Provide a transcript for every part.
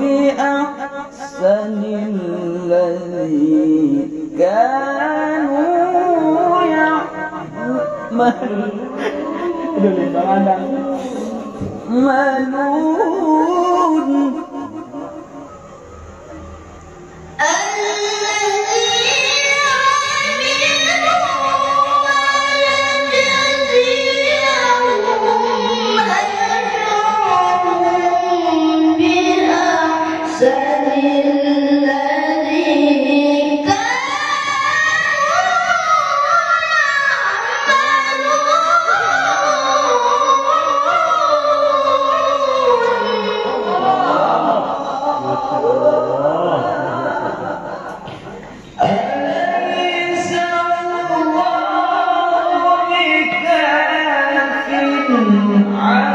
بأحسن الذي كانوا يعملون عبده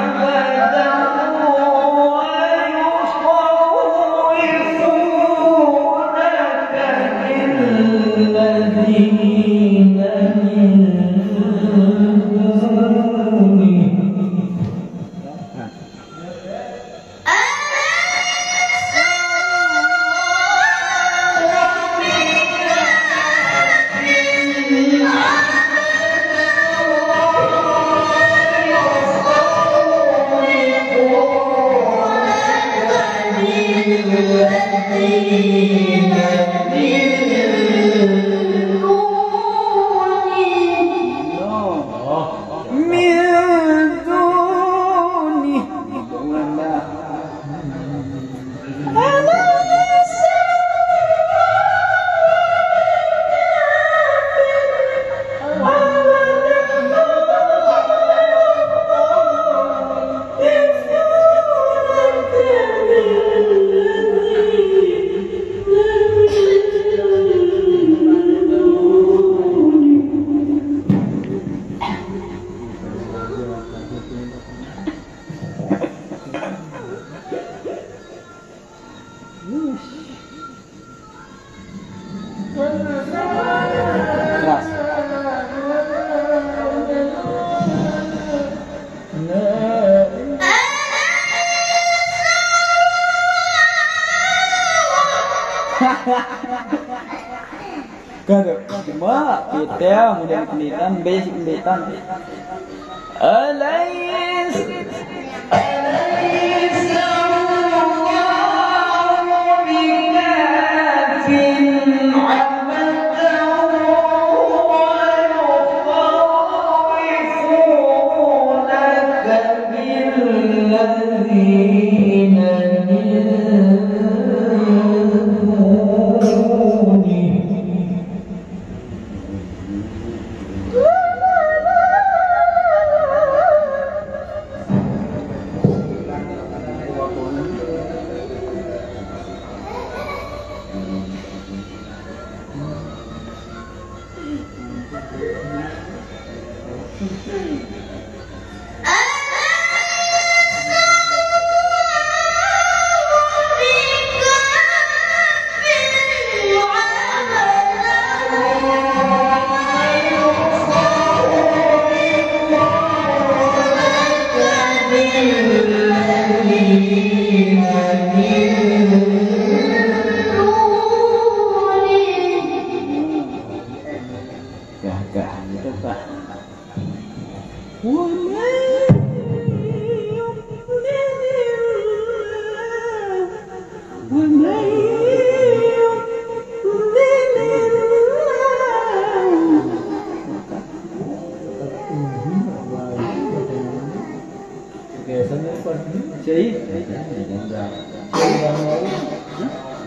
Kada, cuma kita mudah pendidikan basic pendidikan. Alais. Allah bikafin Biasa ni kan. Jadi, orang mau,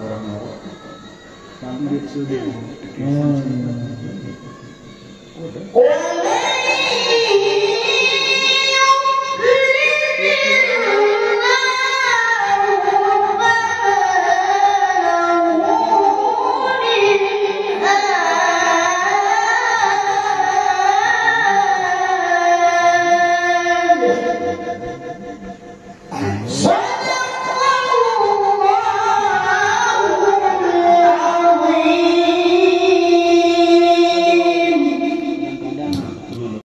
orang mau. Kami disuruh. Amen.